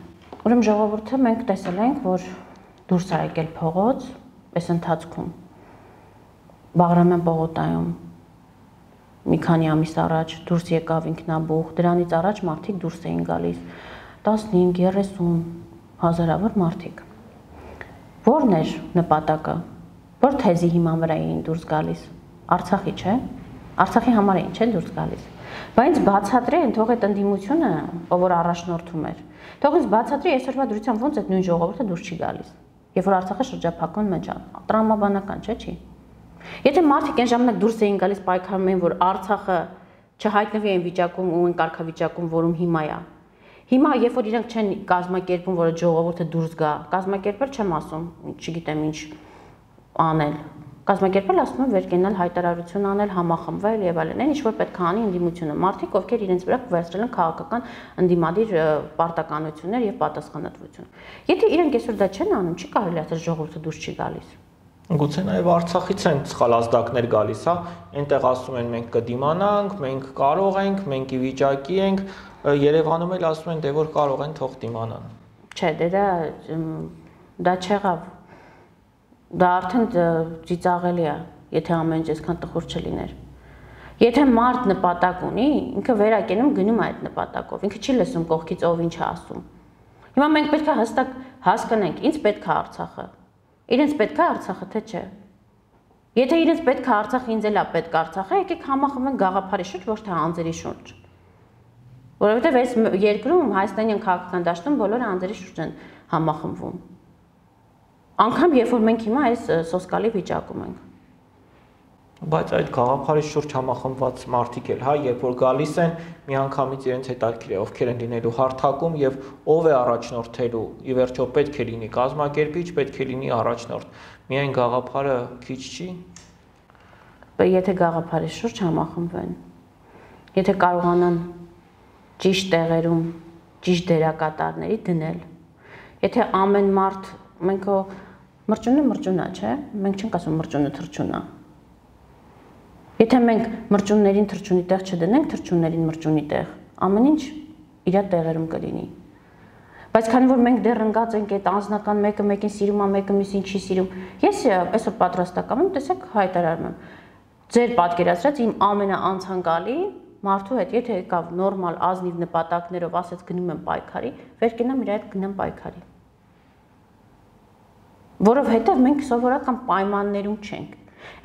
Ուրեմն ժողովուրդը մենք տեսել ենք, որ դուրս ա եկել փողոց, այս ընթացքում Բաղրամյան պողոտայում մի քանի ամիս առաջ դուրս եկավ ինքնաբուխ, դրանից առաջ մարդիկ դուրս էին գալիս 15-30 հազարավոր մարդիկ։ Որն էր նպատակը։ Որ թեզի հիման վրա էին դուրս գալիս։ Արցախի, չէ՞։ Արցախի համար էին, չէ՞ դուրս գալիս։ Բայց բացատրեն թող այդ ընդդիմությունը, ով որ առաջնորդում էր։ Թող ինձ բացատրի այսօրվա դրությամբ ոնց այդ նույն ժողովուրդը դուրս չի գալիս երբ որ Արցախը շրջափակվում մեջ տրամաբանական չէ՞ չի։ Եթե մարդիկ այն ժամանակ դուրս էին գալիս պայքարում էին, որ Արցախը չհայտնվի այն վիճակում ու այն կարգավիճակում, որում հիմա է։ Հիմա երբ որ իրենք չեն կազմակերպում, որ ժողովուրդը դուրս գա, կազմակերպել չեմ ասում, չգիտեմ ինչ անել կազմակերպել, ասում եմ, վերկենալ հայտարարություն անել, համախմբվել եւ այլն, այն ինչ որ պետք է անի ընդդիմությունը։ Մարդիկ, ովքեր իրենց վրա վերցրել են քաղաքական ընդդիմադիր պարտականություններ եւ պատասխանատվություն։ Եթե իրենք այսօր դա չեն անում, չի կարելի ասել ժողովուրդը դուրս չի գալիս։ Գուցե նաև Արցախից են սխալ ազդակներ գալիս, հա։ Այնտեղ ասում են մենք կդիմանանք, մենք կարող ենք, մենք ի վիճակի ենք, Երևանում էլ ասում են դե որ կարող են թող դիմանան։ Չէ, դե դա դա չեղավ դա արդեն ծիծաղելի է, եթե ամեն ինչ այսքան տխուր չլիներ։ Եթե մարդ նպատակ ունի, ինքը վերակենում գնում այդ նպատակով։ Ինքը չի լսում կողքից ով ինչ է ասում։ Հիմա մենք պետք է հստակ հասկանանք, ինձ պետք է Արցախը։ Իրենց պետք է Արցախը, թե չէ։ Եթե իրենց պետք է Արցախը, ինձ էլ է պետք Արցախը, եկեք համախմբենք գաղափարի շուրջ, ոչ թե անձերի շուրջ։ Որովհետև այս երկրում հայաստանյան քաղաքական դաշտում բոլորը անձերի շուրջ են համախմբվում։ Անկամ երբ որ մենք հիմա այս սոսկալի վիճակում ենք։ բայց այդ գաղափարի շուրջ համախմբված մարդիկ էլ, հա, երբ որ գալիս են, միանգամից իրենց հետաքրքիր է, ովքեր են լինելու հարթակում եւ ով է առաջնորդելու։ Ի վերջո պետք է լինի կազմակերպիչ, պետք է լինի առաջնորդ։ Միայն գաղափարը քիչ չի։ Բայց եթե գաղափարի շուրջ համախմբվեն, եթե կարողանան ճիշտ տեղերում ճիշտ դերակատարների դնել, եթե ամեն մարդ մենք մրջունը մրջունա, չէ՞։ Մենք չենք ասում մրջունը թրջունա Եթե մենք մրջուններին թրջունի տեղ չդնենք, թրջուններին մրջունի տեղ, ամեն ինչ իր տեղերում կլինի։ Բայց քանի որ մենք դեռ ընկած ենք այդ անձնական մեկը մեկին սիրում է, մեկը մյուսին չի սիրում, ես այսօր պատրաստական եմ, տեսեք հայտարարում եմ։ Ձեր պատկերացրած իմ ամենաանցանկալի մարդու հետ, եթե եկավ նորմալ ազնիվ նպատակներով, ասեց գնում եմ պայքարի, վեր կենամ իր հետ գնամ պայքարի։ Որովհետև մենք սովորական պայմաններում չենք։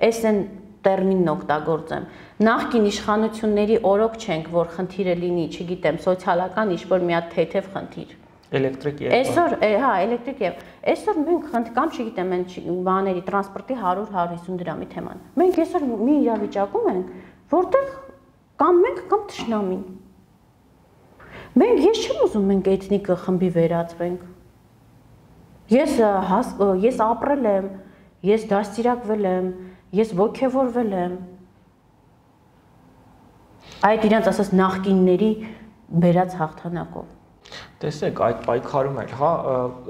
Այս են տերմինն օգտագործեմ։ Նախկին իշխանությունների օրոք չենք, որ խնդիրը լինի, չգիտեմ, սոցիալական ինչ-որ մի հատ թեթև խնդիր։ Էլեկտրիկ եւ Այսօր, հա, էլեկտրիկ եւ այսօր մենք խնդրում կամ չգիտեմ, այն բաների տրանսպորտի 100-150 դրամի թեման։ Մենք այսօր մի իրավիճակում ենք, որտեղ կամ մենք կամ ճշնամին։ Մենք ես չեմ ուզում մենք էթնիկը խմբի վերածվենք։ Ես ես ապրել եմ, ես դաստիարակվել եմ, ես ողքեվորվել եմ այդ իրենց ասած նախկինների բերած հաղթանակով տեսեք այդ պայքարում էլ հա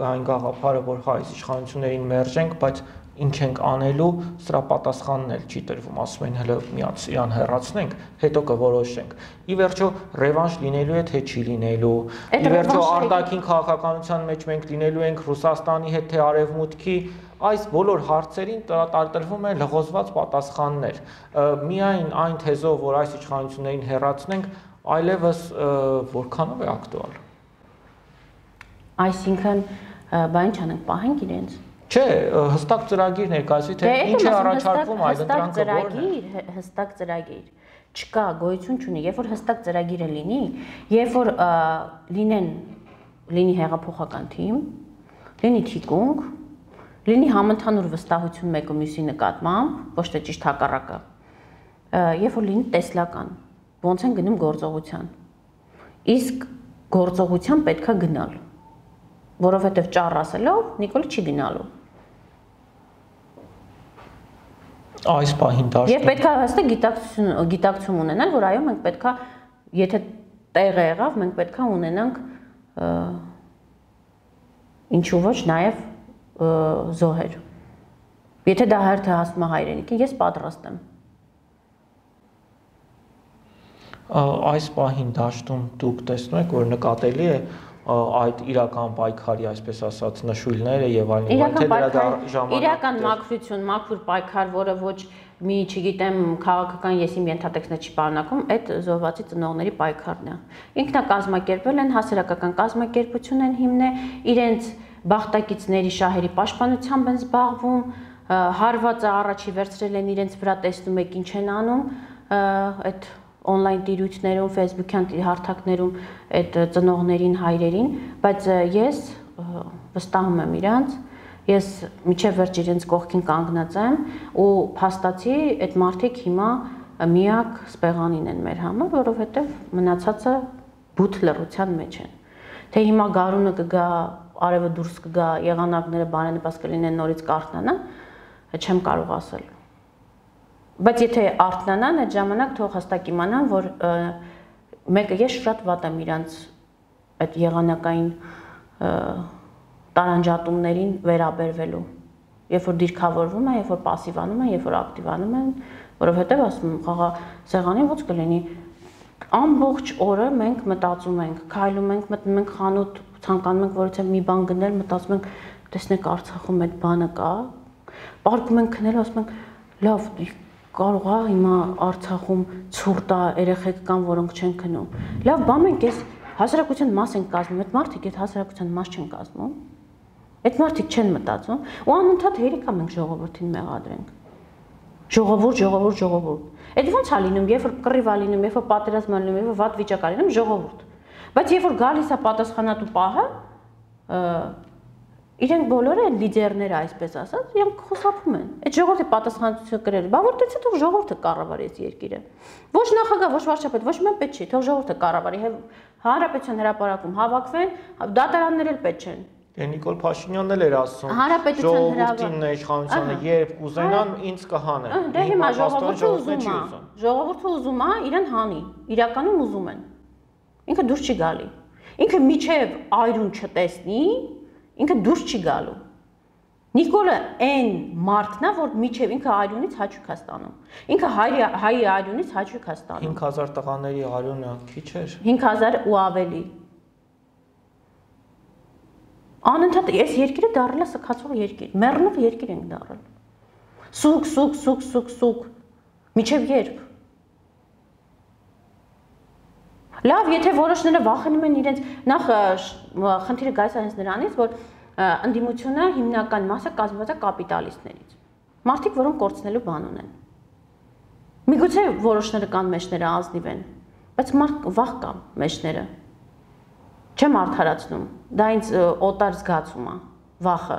այն գաղափարը որ հա այս իշխանություններին մերժենք բայց ինչ ենք անելու, սրա պատասխանն էլ չի տրվում, ասում են հələ միած իրան հեռացնենք, հետո կորոշենք։ Ի վերջո ռևանշ լինելու է թե չի լինելու։ Ի վերջո արտաքին քաղաքականության մեջ մենք լինելու ենք Ռուսաստանի հետ թե Արևմուտքի, այս բոլոր հարցերին տրվում է լղոզված պատասխաններ։ Միայն այն թեզով, որ այս իշխանություններին հեռացնենք, այլևս որքանով է ակտուալ։ Այսինքն, բան չանենք, պահենք իրենց Չէ, հստակ ծրագիր ներկայացվի, թե դե, ինչ է առաջարկվում այդ ընտրանքը որն է։ Հստակ ծրագիր. Չկա, գոյություն չունի։ Երբ որ հստակ ծրագիրը լինի, երբ որ լինեն լինի հեղափոխական թիմ, լինի թիկունք, լինի համընդհանուր վստահություն մեկը մյուսի նկատմամբ, ոչ թե ճիշտ հակառակը։ Երբ որ լինի տեսլական, ոնց են գնում գործողության։ Իսկ գործողության պետքա գնալ որովհետև ճառ ասելով Նիկոլ չի գնալու այս պահին դաշտ։ Եվ պետքա հստակ գիտակցություն գիտակցում ունենալ, որ այո, մենք պետքա եթե տեղը եղավ, մենք պետքա ունենանք ինչու ոչ նաև զոհեր։ Եթե դա հերթը հասնում է հայրենիքին, ես պատրաստ եմ։ Այս պահին դաշտում դուք տեսնում եք, որ նկատելի է այդ իրական պայքարի, այսպես ասած, նշույլները եւ այլն, թե դրա ժամանակ իրական մաքրություն, մաքուր պայքար, որը ոչ մի, չգիտեմ, քաղաքական եսիմ ենթատեքստներ չի պարունակում, այդ զոհվածի ծնողների պայքարն է։ Ինքնա կազմակերպել են հասարակական կազմակերպություն են հիմնել, իրենց բախտակիցների շահերի պաշտպանությամբ են զբաղվում, հարվածը առաջի վերցրել են իրենց վրա տեսնում եք ինչ են անում, այդ on-line տիրույթներում, Facebook-յան հարթակներում այդ ծնողներին, հայրերին, բայց ես վստահում եմ իրանց, ես միջև վերջ իրենց կողքին կանգնած եմ ու փաստացի այդ մարդիկ հիմա միակ սպեղանին են մեր համար, որովհետև մնացածը բութ լռության մեջ են։ Թե հիմա գարունը կգա, արևը դուրս կգա, եղանակները բարենպաստ կլինեն նորից կարթնանա, չեմ կարող ասել բայց եթե արթնանան այդ ժամանակ թող հստակ իմանան, որ մեկը ես շատ վատ եմ իրանց այդ եղանակային տարանջատումներին վերաբերվելու։ Երբ որ դիրքավորվում է, երբ որ пассивանում է, երբ որ ակտիվանում են, որովհետև ասում եմ, խաղա սեղանին ոնց կլինի ամբողջ օրը մենք մտածում ենք, քայլում ենք, մտնում ենք խանութ, ցանկանում ենք որից մի բան գնել, մտածում ենք, տեսնենք Արցախում այդ բանը կա։ Պարկում ենք քնել, ասում ենք, լավ, կարող է հիմա Արցախում ցուրտա երեխեք կան, որոնք չեն քնում։ Լավ, բա մենք էս հասարակության մաս են կազմում, այդ մարդիկ այդ հասարակության մաս չեն կազմում։ Այդ մարդիկ չեն մտածում ու անընդհատ հերիքա մենք ժողովրդին մեղադրենք։ Ժողովուրդ, ժողովուրդ, ժողովուրդ։ Այդ ո՞նց է լինում, երբ որ կռիվ է լինում, երբ որ պատերազմ է լինում, երբ որ վատ վիճակ է լինում, ժողովուրդ։ Բայց երբ որ գալիս է պատասխանատու պահը, իրենք բոլորը լիդերները, այսպես ասած, իրենք խոսափում են։ Այդ ժողովրդի պատասխանատվությունը կրել։ Բա որտե՞ց է թող ժողովուրդը կառավարի այս երկիրը։ Ոչ նախագահ, ոչ վարչապետ, ոչ մեն պետք չի, թող ժողովուրդը կառավարի։ Հանրապետության հրապարակում հավաքվեն, դատարաններ էլ պետք չեն։ Դե Նիկոլ Փաշինյանն էլ էր ասում։ Հանրապետության հրավերին իշխանությանը երբ կուզենան ինձ կհանեն։ Դե հիմա ժողովուրդը ուզում է։ Ժողովուրդը ուզում է, իրեն հանի։ Իրականում ուզում են։ Ինքը դուրս չի գալի։ Ինքը միջև այրուն չտեսնի, ինքը դուրս չի գալու։ Նիկոլը այն մարդն է, որ միջև ինքը արյունից հաճույք է ստանում։ Ինքը հայ հայի արյունից հաճույք է ստանում։ 5000 տղաների արյունը քիչ էր։ 5000 ու ավելի։ Անընդհատ այս երկիրը դառել է սքացող երկիր։ Մեռնող երկիր ենք դառել։ Սուկ, սուկ, սուկ, սուկ, սուկ։ Միջև երբ։ Լավ, եթե որոշները վախենում են իրենց նախ խնդիրը գալիս է հենց նրանից, որ ընդդիմությունը հիմնական մասը կազմված է կապիտալիստներից։ Մարդիկ, որոնք կորցնելու բան ունեն։ Միգուցե որոշները կան մեջները ազնիվ են, բայց մարդ վախ կա մեջները։ Չեմ արդարացնում։ Դա ինձ օտար զգացում է, վախը,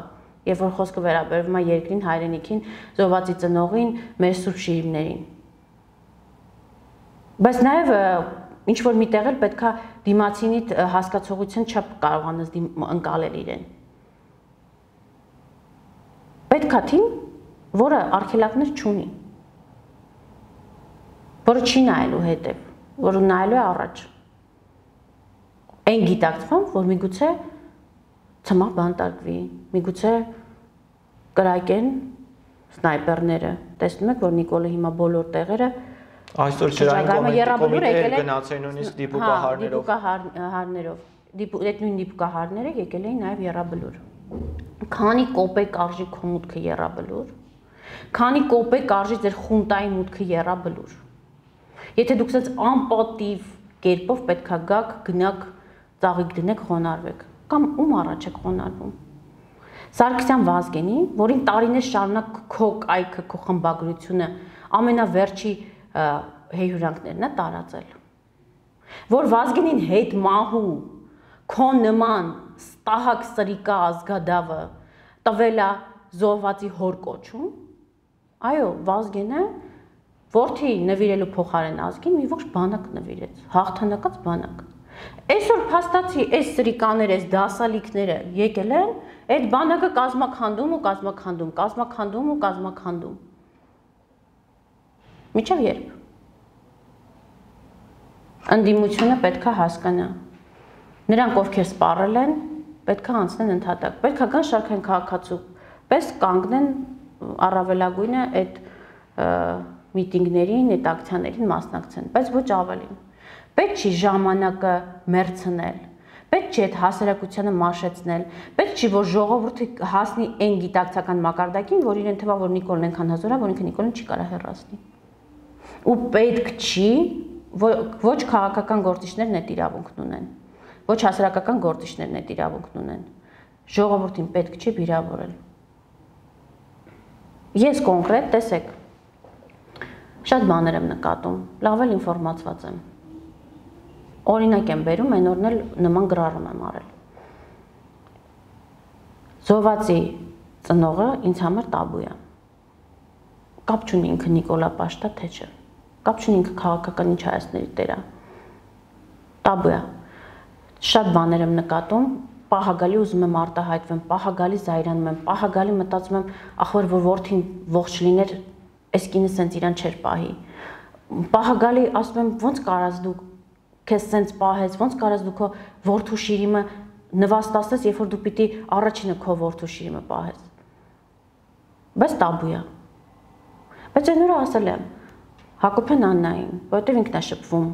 երբ որ խոսքը վերաբերվում է երկրին, հայրենիքին, զոհվածի ծնողին, մեր սուրբ շիրիմներին։ Բայց նաև ինչ որ միտեղ էլ պետքա դիմացինի հասկացողություն չափ կարողանաս ընկալել իրեն։ Պետքա թիմ, որը արխիլակներ չունի, որը չի նայելու հետև, որը նայելու է առաջ այն գիտակցությամբ, որ միգուցե ցմահ բանտարկվի, միգուցե կրակեն սնայպերները։ Տեսնում եք, որ Նիկոլը հիմա բոլոր տեղերը այսօր ջրային կոմիտեներ գնացել նույնիսկ դիպուկահարներով։ Դիպուկահարներով։ Այդ նույն դիպուկահարները եկել էին նաև Եռաբլուր։ Քանի կոպեկ արժի քո մուտքը Եռաբլուր։ Քանի կոպեկ արժի ձեր խունտայի մուտքը Եռաբլուր։ Եթե դուք ցած անպատիվ կերպով պետքա գաք, գնաք ծաղիկ դնեք, խոնարհվեք կամ ում առաջ եք խոնարհվում։ Սարգսյան Վազգենի, որին տարիներ շարունակ քո կայքը, քո խմբագրությունը ամենավերջի հեյհյուրանքներն է տարածել։ Որ Վազգենին հետ մահու քո նման ստահակ սրիկա ազգադավը տվելա զոհվածի հոր կոչում։ Այո, Վազգենը Որթի նվիրելու փոխարեն ազգին մի ողջ բանակ նվիրեց, հաղթանակած բանակ։ Այսօր փաստացի այս սրիկաներ, այս դասալիքները եկել են, այդ բանակը կազմականդում ու կազմականդում, կազմականդում ու կազմականդում։ Միջև երբ։ Անդիմությունը պետքա հասկանա։ Նրանք ովքեր սպառել են, պետքա անցնեն ընդհատակ։ Պետքա կան շարքային քաղաքացու, պես կանգնեն առավելագույնը այդ միտինգներին, այդ ակցիաներին մասնակցեն, բայց ոչ ավելին։ Պետք չի ժամանակը մերցնել։ Պետք չի այդ հասարակությանը մաշեցնել։ Պետք չի որ ժողովուրդը հասնի այն գիտակցական մակարդակին, որ իրեն թվա որ Նիկոլն այնքան հազոր է, որ ինքը Նիկոլին չի կարող հեռացնի։ Ու պետք չի ոչ քաղաքական գործիչներն այդ իրավունքն ունեն։ Ոչ հասարակական գործիչներն այդ իրավունքն ունեն։ Ժողովրդին պետք չի վիրավորել։ Ես կոնկրետ տեսեք շատ բաներ եմ նկատում, լավ էլ ինֆորմացված եմ օրինակ եմ բերում, այն օրն էլ նման գրառում եմ արել։ Զոհվածի ծնողը ինձ համար տաբու է։ Կապ չունի ինքը Նիկոլա Պաշտա թե չէ կապ չունի ինքը քաղաքական ինչ հայացքների տերա։ Տաբու է։ Շատ բաներ եմ նկատում, պահագալի ուզում եմ արտահայտվեմ, պահագալի զայրանում եմ, պահագալի մտածում եմ, ախոր որ worth-ին ողջ լիներ, այս կինը սենց իրան չէր պահի։ Պահագալի ասում եմ, ոնց կարաս դու քեզ սենց պահես, ոնց կարաս դու քո worth-ու շիրիմը նվաստացես, երբ որ դու պիտի առաջինը քո worth-ու շիրիմը պահես։ Բայց տաբու է։ Բայց այն նորը ասել եմ, Հակոբյան Աննային, որովհետև ինքն է շփվում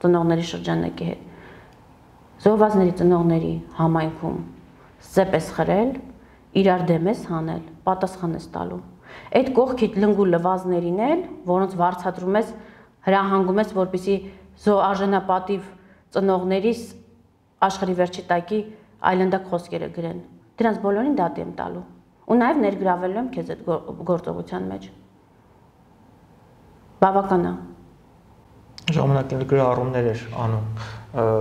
ծնողների շրջանակի հետ։ Զոհվածների ծնողների համայնքում սեպես խրել, իրար դեմես հանել, պատասխան ես տալու։ Այդ կողքիդ լնգու լվազներին էլ, որոնց վարչատրում ես, հրահանգում ես, որպիսի զո արժանապատիվ ծնողներիս աշխարի վերջի տակի այլանդակ խոսքերը գրեն։ Դրանց բոլորին դատի եմ տալու։ Ու նաև ներգրավելու եմ քեզ այդ գործողության մեջ։ Բավական է ժամանակին գրառումներ էր անում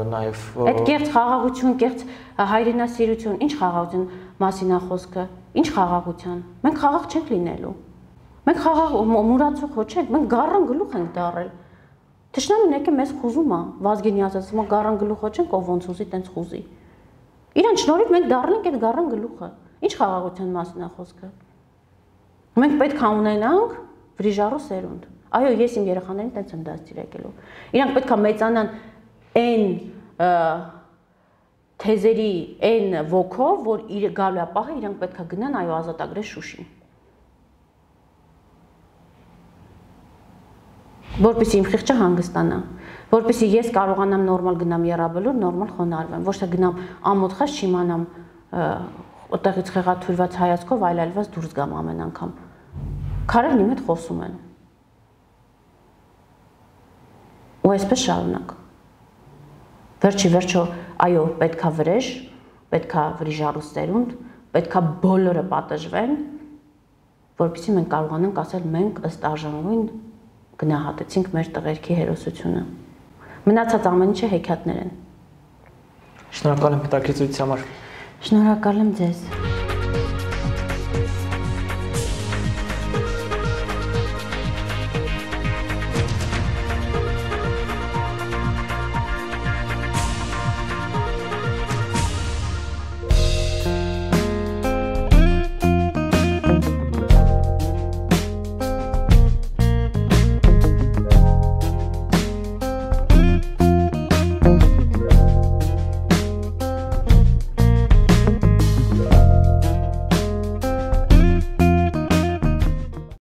նաև Այդ կեղծ խաղաղություն, կեղծ հայրենասիրություն, ինչ խաղաղություն մասին է խոսքը։ Ինչ խաղաղության։ Մենք խաղաղ չենք լինելու։ Մենք խաղաղ մուրացող ոչ չենք, մենք գառան գլուխ ենք դարել։ Տշնամին եկե մեզ խուզում է, Վազգենի ասած, մա գառան գլուխ ոչ չենք, ով ոնց ուզի, տենց խուզի։ Իրան շնորհիվ մենք դառնենք այդ գառան գլուխը։ Ինչ խաղաղության մասին է խոսքը։ Մենք պետք է ունենանք վրիժարու սերունդ։ Այո, ես իմ երեխաներին տենց եմ դաստիարակելու։ Իրանք պետք է մեծանան այն թեզերի այն ոգով, որ իր գալու է պահը, իրանք պետք է գնան այո ազատագրել Շուշին։ Որպեսզի իմ խիղճը հանգստանա, որպեսզի ես կարողանամ նորմալ գնամ երաբլուր, նորմալ խոնարհվեմ, ոչ թե գնամ ամոթ խաչ չիմանամ այդտեղից խեղաթյուրված հայացքով այլայլված դուրս գամ ամեն անգամ։ Քարերն իմ հետ խոսում են։ Ու այսպես շարունակ։ Վերջի վերջո, այո, պետքա վրեժ, պետքա վրիժարու սերունդ, պետքա բոլորը պատժվեն, որովհետեւ մենք կարողանանք ասել մենք ըստ արժանույն գնահատեցինք մեր տղերքի հերոսությունը։ Մնացած ամեն ինչը հեքիաթներ են։ Շնորհակալ եմ հետաքրքրության համար։ Շնորհակալ եմ ձեզ։